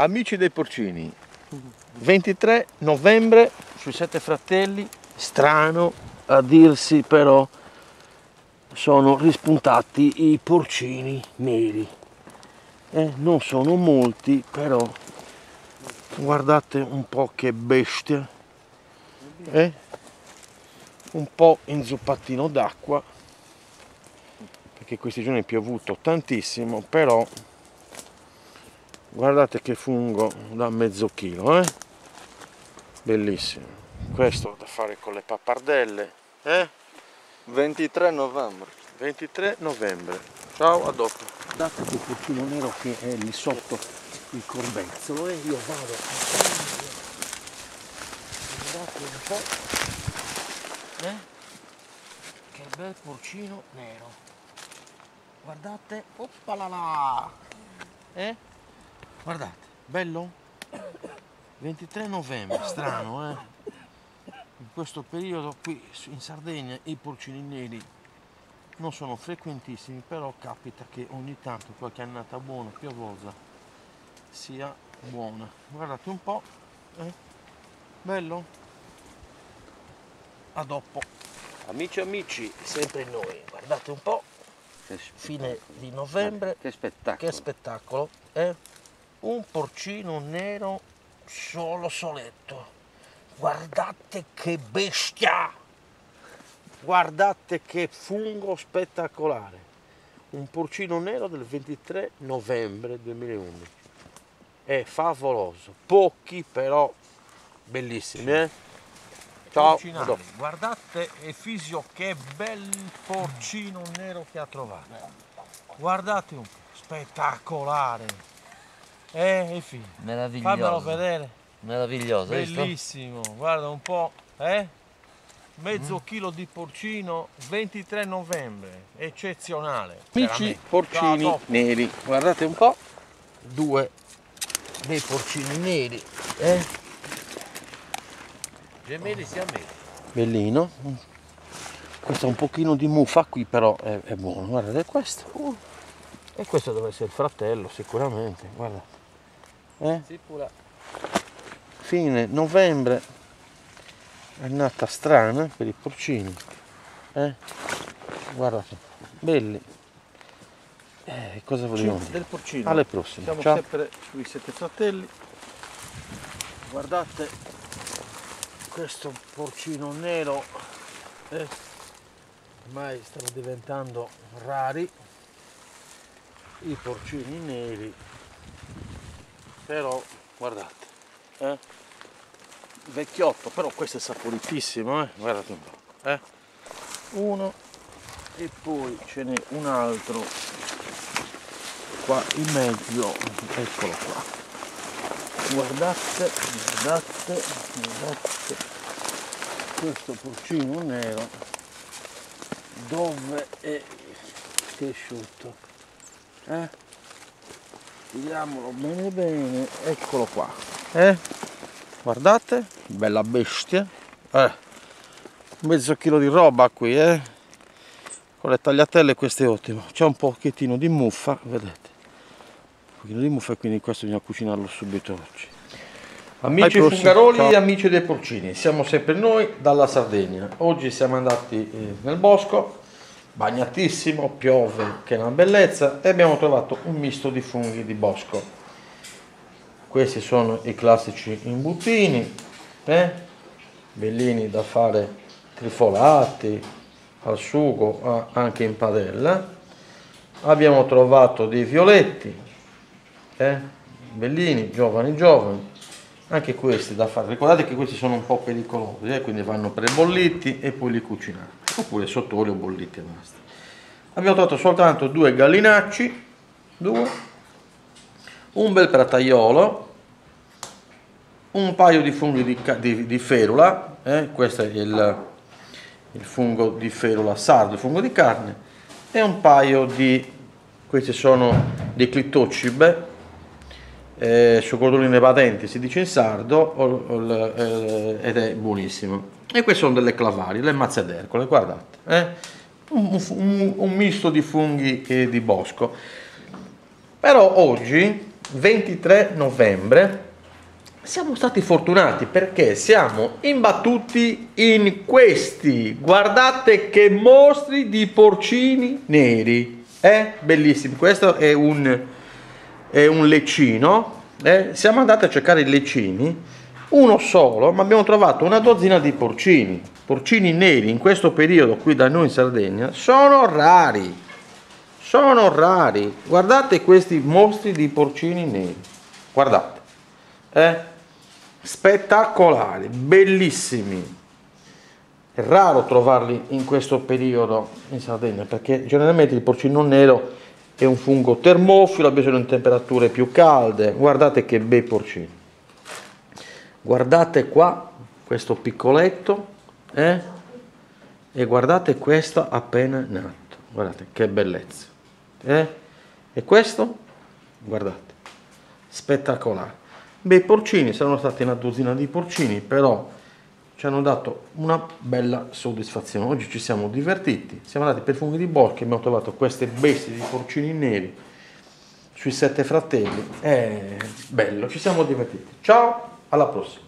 Amici dei porcini, 23 novembre sui Sette Fratelli, strano a dirsi però, sono rispuntati i porcini neri. Eh, non sono molti, però guardate un po' che bestia. Eh? Un po' inzuppattino d'acqua, perché questi giorni è piovuto tantissimo, però guardate che fungo da mezzo chilo eh? bellissimo. Questo da fare con le pappardelle eh? 23 novembre. 23 novembre. Ciao a dopo. Guardate quel porcino nero che è lì sotto il corbezzolo e io vado. Guardate un po' eh? che bel porcino nero. Guardate oppala là eh? Guardate, bello? 23 novembre, strano eh? In questo periodo qui in Sardegna i porcini neri non sono frequentissimi, però capita che ogni tanto qualche annata buona, piovosa, sia buona. Guardate un po', eh? bello? A dopo. Amici e amici, sempre noi, guardate un po', fine di novembre, che spettacolo, che spettacolo eh? Un porcino nero solo soletto. Guardate che bestia! Guardate che fungo spettacolare. Un porcino nero del 23 novembre 2011. È favoloso. Pochi però bellissimi. Eh? Ciao. Guardate Efisio che bel porcino nero che ha trovato. Guardate un po', spettacolare. Eh, Efi. Meraviglioso. Fammelo vedere. Meraviglioso. Bellissimo. Guarda un po', eh? Mezzo mm. chilo di porcino, 23 novembre. Eccezionale. Amici porcini Ciao, neri. Guardate un po'. Due dei porcini neri. Eh? Gemelli siamesi. Bellino. Questo è un pochino di muffa qui, però è, è buono. Guardate questo. Uh. E questo deve essere il fratello, sicuramente. Guardate eh? Fine novembre è nata strana per i porcini. Eh? Guardate, belli. Eh, cosa vogliamo? Del porcino. Alle prossime. Siamo Ciao. sempre sui sette fratelli. Guardate questo porcino nero. Eh? Ormai stanno diventando rari i porcini neri però guardate eh? vecchiotto però questo è saporitissimo eh? guardate un po' eh? uno e poi ce n'è un altro qua in mezzo eccolo qua guardate guardate guardate questo porcino nero dove è che è asciutto eh? Vediamolo bene bene, eccolo qua. Eh? Guardate, bella bestia. Eh, mezzo chilo di roba qui, eh? Con le tagliatelle questo è ottimo. C'è un pochettino di muffa, vedete. Un pochino di muffa e quindi questo bisogna cucinarlo subito oggi. Amici fungaroli e amici dei porcini, siamo sempre noi dalla Sardegna. Oggi siamo andati eh, nel bosco bagnatissimo, piove che è una bellezza e abbiamo trovato un misto di funghi di bosco. Questi sono i classici imbuttini, eh? bellini da fare trifolati, al sugo, anche in padella. Abbiamo trovato dei violetti, eh? bellini, giovani giovani, anche questi da fare. Ricordate che questi sono un po' pericolosi, eh? quindi vanno prebolliti e poi li cucinate oppure sotto olio bollito e basta. Abbiamo trovato soltanto due gallinacci, due, un bel prataiolo, un paio di funghi di, di, di ferula, eh? questo è il, il, fungo di ferula sardo, il fungo di carne, e un paio di, questi sono dei clittocibe, eh, succodoline badenti si dice in sardo, o, o, eh, ed è buonissimo e queste sono delle clavari, le mazze d'ercole, guardate, eh? un, un, un, misto di funghi e di bosco. Però oggi 23 novembre siamo stati fortunati perché siamo imbattuti in questi. Guardate che mostri di porcini neri. È bellissimo. Questo è un, è un leccino. Eh? Siamo andati a cercare i leccini. Uno solo, ma abbiamo trovato una dozzina di porcini. Porcini neri in questo periodo qui da noi in Sardegna sono rari. Sono rari. Guardate questi mostri di porcini neri. Guardate. Eh? spettacolari, bellissimi. È raro trovarli in questo periodo in Sardegna perché generalmente il porcino nero è un fungo termofilo, ha bisogno di temperature più calde. Guardate che bei porcini. Guardate qua questo piccoletto eh? e guardate questo appena nato. Guardate che bellezza. Eh? E questo? Guardate, spettacolare. Beh, i porcini saranno stati una dozzina di porcini, però ci hanno dato una bella soddisfazione. Oggi ci siamo divertiti, siamo andati per funghi di bosco e abbiamo trovato queste bestie di porcini neri sui sette fratelli. È bello, ci siamo divertiti. Ciao, alla prossima.